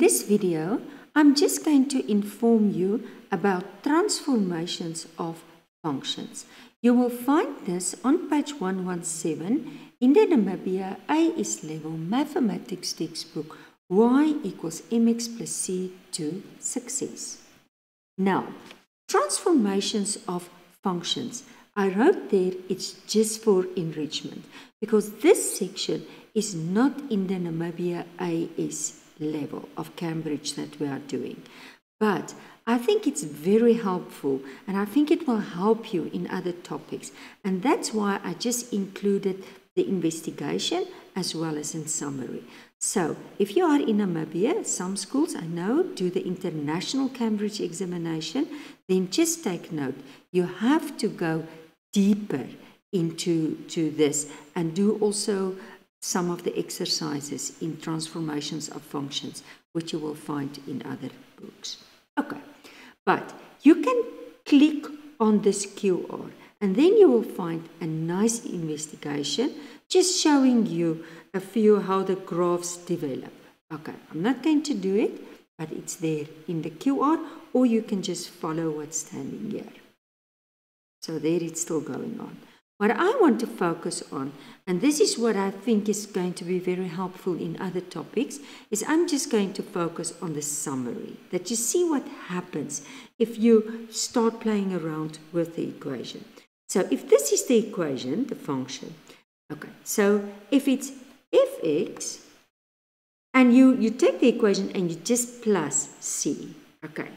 this video, I'm just going to inform you about transformations of functions. You will find this on page 117 in the Namibia AS level mathematics textbook y equals mx plus c to success. Now, transformations of functions. I wrote there it's just for enrichment because this section is not in the Namibia AS level of Cambridge that we are doing. But I think it's very helpful and I think it will help you in other topics. And that's why I just included the investigation as well as in summary. So, if you are in Namibia, some schools I know do the international Cambridge examination, then just take note. You have to go deeper into to this and do also some of the exercises in transformations of functions, which you will find in other books. Okay, but you can click on this QR and then you will find a nice investigation just showing you a few how the graphs develop. Okay, I'm not going to do it, but it's there in the QR, or you can just follow what's standing here. So there it's still going on. What I want to focus on, and this is what I think is going to be very helpful in other topics, is I'm just going to focus on the summary, that you see what happens if you start playing around with the equation. So if this is the equation, the function, okay, so if it's fx, and you, you take the equation and you just plus c, okay,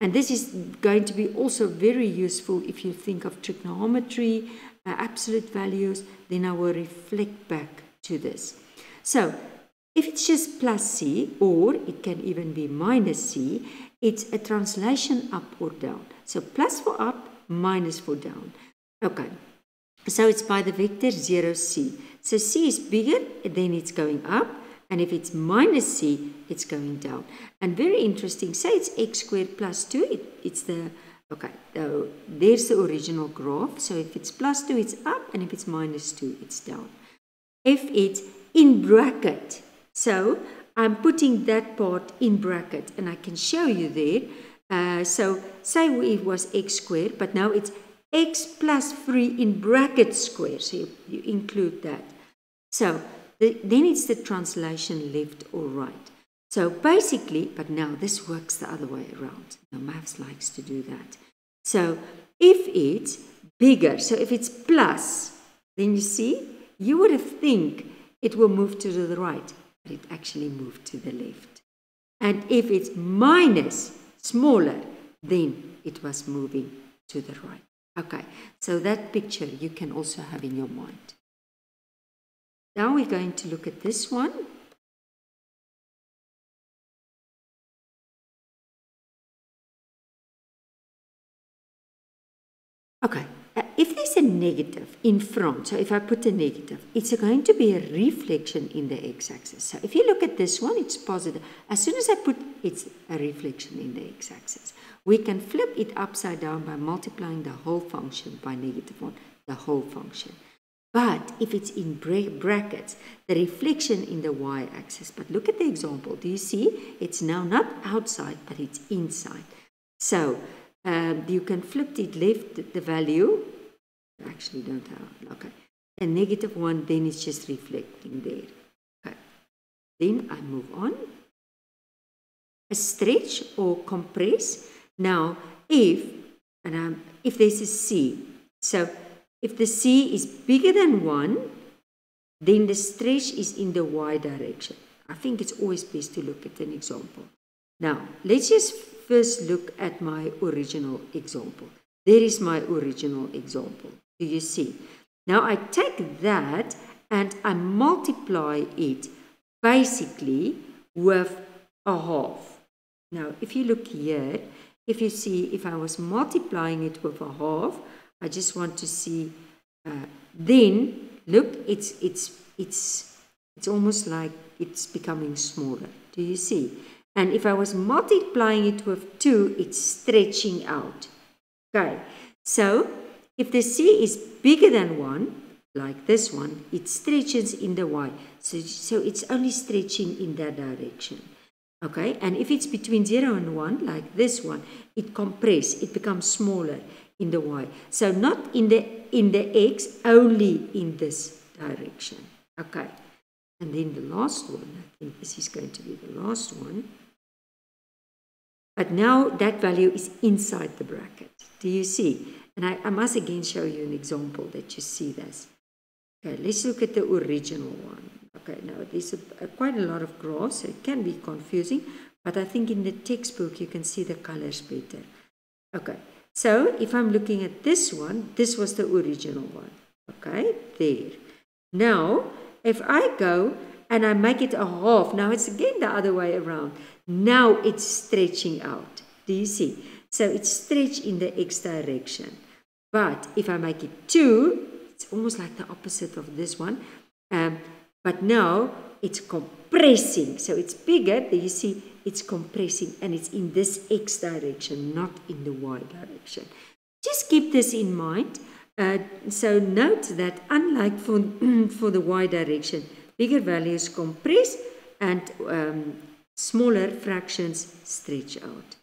and this is going to be also very useful if you think of trigonometry, absolute values, then I will reflect back to this. So if it's just plus c, or it can even be minus c, it's a translation up or down. So plus for up, minus for down. Okay, so it's by the vector 0, c. So c is bigger, then it's going up. And if it's minus c, it's going down. And very interesting, say it's x squared plus 2, it, it's the, okay, so there's the original graph. So if it's plus 2, it's up, and if it's minus 2, it's down. If it's in bracket, so I'm putting that part in bracket, and I can show you there. Uh, so say it was x squared, but now it's x plus 3 in bracket square, so you, you include that. So the, then it's the translation left or right. So basically, but now this works the other way around. Now maths likes to do that. So if it's bigger, so if it's plus, then you see, you would have think it will move to the right, but it actually moved to the left. And if it's minus, smaller, then it was moving to the right. Okay, so that picture you can also have in your mind. Now we're going to look at this one. Negative in front, so if I put a negative, it's going to be a reflection in the x-axis. So if you look at this one, it's positive. As soon as I put, it's a reflection in the x-axis. We can flip it upside down by multiplying the whole function by negative 1, the whole function. But if it's in brackets, the reflection in the y-axis. But look at the example. Do you see? It's now not outside, but it's inside. So um, you can flip it left the value. Actually, don't have. Okay. A negative 1, then it's just reflecting there. Okay. Then I move on. A stretch or compress. Now, if, and um, if there's a C, so if the C is bigger than 1, then the stretch is in the y direction. I think it's always best to look at an example. Now, let's just first look at my original example. There is my original example. Do you see? Now I take that and I multiply it basically with a half. Now, if you look here, if you see, if I was multiplying it with a half, I just want to see, uh, then look, it's, it's, it's, it's almost like it's becoming smaller. Do you see? And if I was multiplying it with 2, it's stretching out. Okay, so if the C is bigger than 1, like this one, it stretches in the y. So, so it's only stretching in that direction. Okay, and if it's between 0 and 1, like this one, it compresses, it becomes smaller in the y. So not in the, in the x, only in this direction. Okay, and then the last one, I think this is going to be the last one. But now that value is inside the bracket. Do you see? And I, I must again show you an example that you see this. Okay, let's look at the original one. Okay, now there's a, a, quite a lot of graphs, so it can be confusing, but I think in the textbook you can see the colors better. Okay, so if I'm looking at this one, this was the original one. Okay, there. Now, if I go and I make it a half, now it's again the other way around. Now it's stretching out. Do you see? So it's stretched in the x direction. But if I make it 2, it's almost like the opposite of this one. Um, but now it's compressing. So it's bigger. You see it's compressing and it's in this x direction, not in the y direction. Just keep this in mind. Uh, so note that unlike for, for the y direction, bigger values compress and um, smaller fractions stretch out.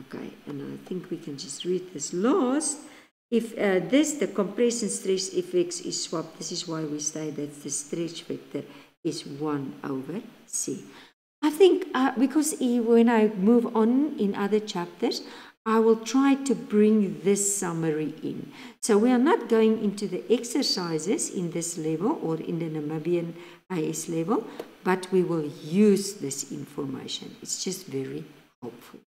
Okay, and I think we can just read this last. If uh, this, the compression stress effects is swapped, this is why we say that the stretch vector is 1 over c. I think uh, because when I move on in other chapters, I will try to bring this summary in. So we are not going into the exercises in this level or in the Namibian AS level, but we will use this information. It's just very helpful.